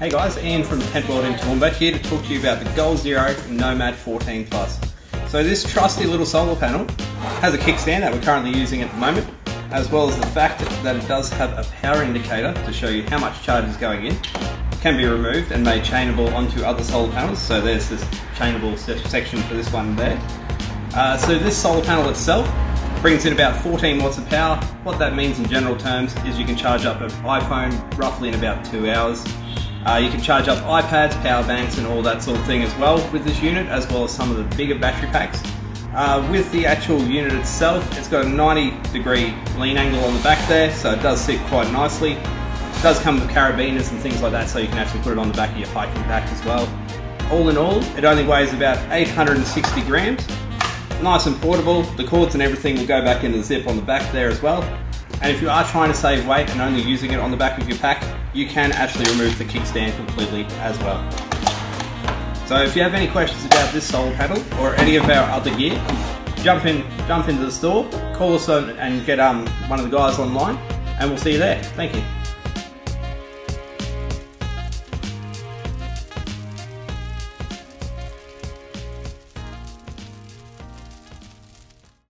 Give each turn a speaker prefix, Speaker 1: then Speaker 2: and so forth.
Speaker 1: Hey guys, Ian from Tentworld in Toowoomba here to talk to you about the Goal Zero Nomad 14 Plus. So this trusty little solar panel has a kickstand that we're currently using at the moment, as well as the fact that it does have a power indicator to show you how much charge is going in. Can be removed and made chainable onto other solar panels, so there's this chainable section for this one there. Uh, so this solar panel itself brings in about 14 watts of power. What that means in general terms is you can charge up an iPhone roughly in about two hours. Uh, you can charge up iPads, power banks and all that sort of thing as well with this unit, as well as some of the bigger battery packs. Uh, with the actual unit itself, it's got a 90 degree lean angle on the back there, so it does sit quite nicely. It does come with carabiners and things like that, so you can actually put it on the back of your hiking pack as well. All in all, it only weighs about 860 grams. Nice and portable, the cords and everything will go back in the zip on the back there as well. And if you are trying to save weight and only using it on the back of your pack, you can actually remove the kickstand completely as well. So if you have any questions about this solar panel or any of our other gear, jump in, jump into the store, call us and get um, one of the guys online, and we'll see you there. Thank you.